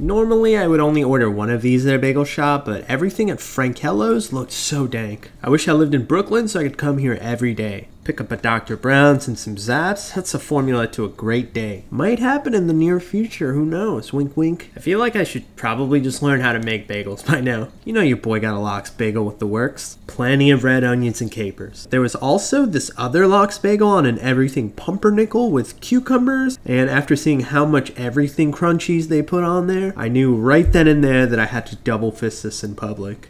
Normally, I would only order one of these at a bagel shop, but everything at Frankel's looked so dank. I wish I lived in Brooklyn so I could come here every day. Pick up a Dr. Brown's and some Zapp's, that's a formula to a great day. Might happen in the near future, who knows? Wink wink. I feel like I should probably just learn how to make bagels by now. You know your boy got a lox bagel with the works. Plenty of red onions and capers. There was also this other lox bagel on an everything pumpernickel with cucumbers, and after seeing how much everything crunchies they put on there, I knew right then and there that I had to double fist this in public.